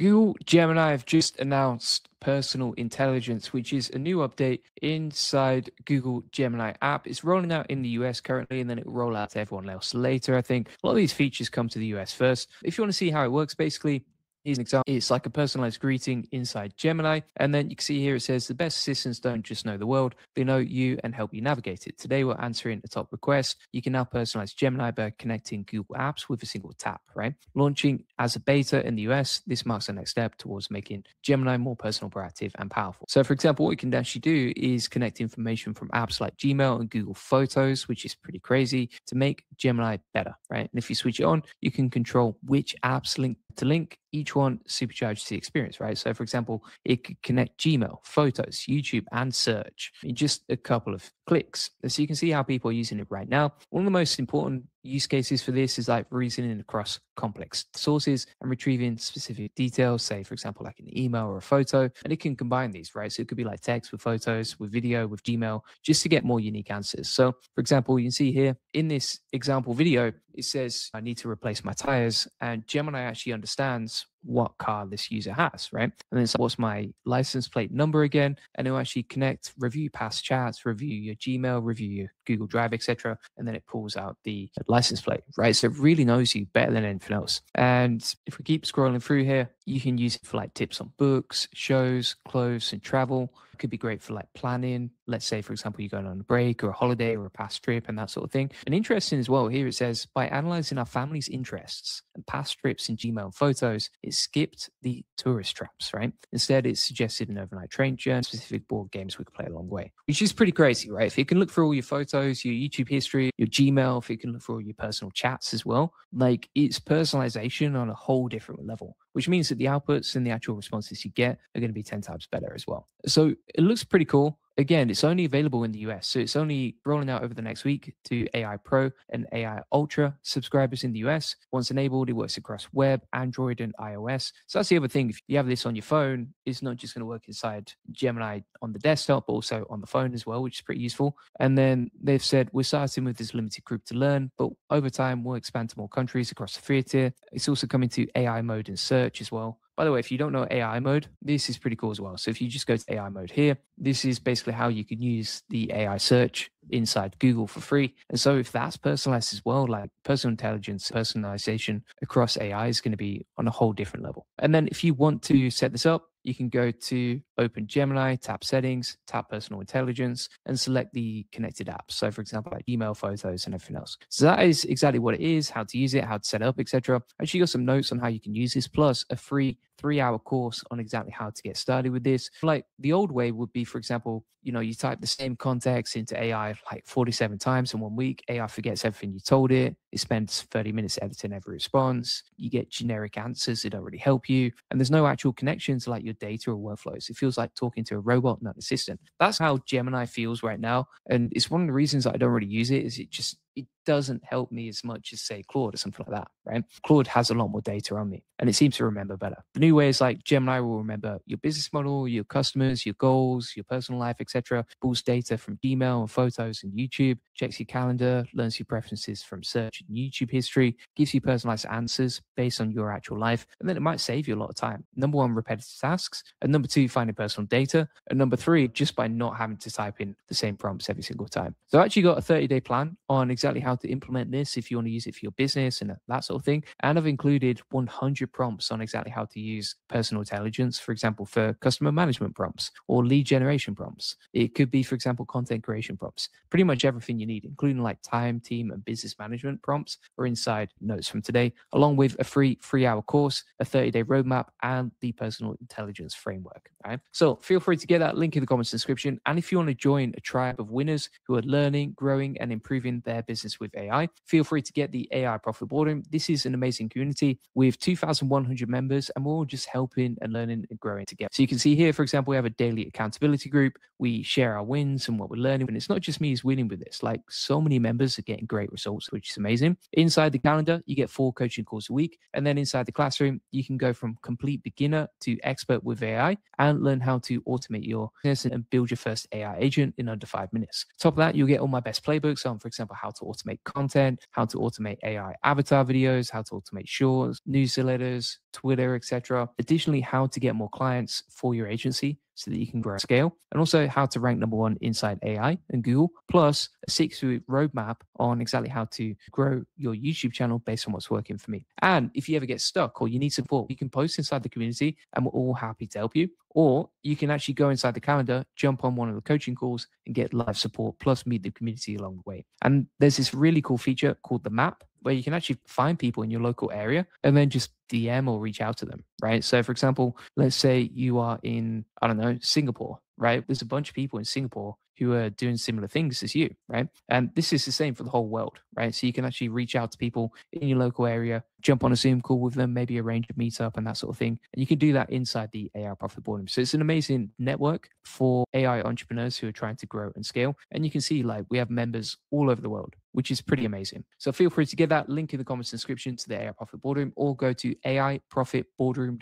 Google Gemini have just announced personal intelligence, which is a new update inside Google Gemini app. It's rolling out in the US currently, and then it will roll out to everyone else later. I think a lot of these features come to the US first. If you want to see how it works, basically, Here's an example. It's like a personalized greeting inside Gemini. And then you can see here it says the best assistants don't just know the world, they know you and help you navigate it. Today we're answering a top request. You can now personalize Gemini by connecting Google Apps with a single tap, right? Launching as a beta in the US, this marks the next step towards making Gemini more personal, proactive, and powerful. So, for example, what we can actually do is connect information from apps like Gmail and Google Photos, which is pretty crazy, to make Gemini better, right? And if you switch it on, you can control which apps link to link each one supercharges the experience, right? So, for example, it could connect Gmail, Photos, YouTube, and search in just a couple of clicks. So you can see how people are using it right now. One of the most important use cases for this is like reasoning across complex sources and retrieving specific details, say, for example, like an email or a photo, and it can combine these, right? So it could be like text with photos, with video, with Gmail, just to get more unique answers. So, for example, you can see here in this example video, it says, I need to replace my tires, and Gemini actually understands what car this user has, right? And then it's like, what's my license plate number again? And it'll actually connect, review past chats, review your Gmail, review your Google Drive, etc. And then it pulls out the license plate, right? So it really knows you better than anything else. And if we keep scrolling through here, you can use it for like tips on books, shows, clothes, and travel It could be great for like planning. Let's say, for example, you're going on a break or a holiday or a past trip and that sort of thing. And interesting as well, here it says by analyzing our family's interests and past trips in Gmail photos, it skipped the tourist traps, right? Instead, it suggested an overnight train journey, specific board games we could play along the way, which is pretty crazy, right? If you can look for all your photos, your YouTube history, your Gmail, if you can look for all your personal chats as well, like it's personalization on a whole different level which means that the outputs and the actual responses you get are going to be 10 times better as well. So it looks pretty cool. Again, it's only available in the US. So it's only rolling out over the next week to AI Pro and AI Ultra subscribers in the US. Once enabled, it works across web, Android, and iOS. So that's the other thing. If you have this on your phone, it's not just going to work inside Gemini on the desktop, but also on the phone as well, which is pretty useful. And then they've said we're starting with this limited group to learn, but over time we'll expand to more countries across the free tier. It's also coming to AI mode and search as well. By the way, if you don't know AI mode, this is pretty cool as well. So if you just go to AI mode here, this is basically how you can use the AI search inside Google for free. And so if that's personalized as well, like personal intelligence, personalization across AI is going to be on a whole different level. And then if you want to set this up, you can go to Open Gemini, tap settings, tap personal intelligence, and select the connected apps. So, for example, like email, photos, and everything else. So that is exactly what it is, how to use it, how to set it up, etc. Actually, got some notes on how you can use this, plus a free three-hour course on exactly how to get started with this. Like the old way would be, for example, you know, you type the same context into AI like 47 times in one week. AI forgets everything you told it. It spends 30 minutes editing every response. You get generic answers that don't really help you, and there's no actual connection to like your data or workflows. It feels like talking to a robot, not an assistant. That's how Gemini feels right now. And it's one of the reasons I don't really use it is it just it doesn't help me as much as say Claude or something like that, right? Claude has a lot more data on me and it seems to remember better. The new way is like Gemini will remember your business model, your customers, your goals, your personal life, etc. Pulls data from Gmail and photos and YouTube, checks your calendar, learns your preferences from search and YouTube history, gives you personalized answers based on your actual life, and then it might save you a lot of time. Number one, repetitive tasks, and number two, finding personal data, and number three, just by not having to type in the same prompts every single time. So I actually got a 30 day plan on exactly how to implement this if you want to use it for your business and that sort of thing. And I've included 100 prompts on exactly how to use personal intelligence, for example, for customer management prompts or lead generation prompts. It could be, for example, content creation prompts. Pretty much everything you need, including like time, team, and business management prompts, are inside notes from today, along with a free three hour course, a 30 day roadmap, and the personal intelligence framework. Right. So feel free to get that link in the comments description. And if you want to join a tribe of winners who are learning, growing, and improving their business with AI, feel free to get the AI Profit Boardroom. This is an amazing community with 2,100 members, and we're all just helping and learning and growing together. So you can see here, for example, we have a daily accountability group. We share our wins and what we're learning. And it's not just me who's winning with this. Like so many members are getting great results, which is amazing. Inside the calendar, you get four coaching calls a week. And then inside the classroom, you can go from complete beginner to expert with AI and learn how to automate your business and build your first AI agent in under five minutes. Top of that, you'll get all my best playbooks on, for example, how to automate content, how to automate AI avatar videos, how to automate shorts, newsletters, Twitter, etc. Additionally, how to get more clients for your agency so that you can grow scale, and also how to rank number one inside AI and Google, plus a six week roadmap on exactly how to grow your YouTube channel based on what's working for me. And if you ever get stuck or you need support, you can post inside the community and we're all happy to help you. Or you can actually go inside the calendar, jump on one of the coaching calls and get live support, plus meet the community along the way. And there's this really cool feature called the map where you can actually find people in your local area and then just DM or reach out to them, right? So, for example, let's say you are in, I don't know, Singapore, right? There's a bunch of people in Singapore who are doing similar things as you, right? And this is the same for the whole world, right? So you can actually reach out to people in your local area, jump on a Zoom call with them, maybe arrange a meetup and that sort of thing. And you can do that inside the AI Profit Boardroom. So it's an amazing network for AI entrepreneurs who are trying to grow and scale. And you can see like we have members all over the world, which is pretty amazing. So feel free to get that link in the comments description to the AI Profit Boardroom or go to AIProfitBoardroom.com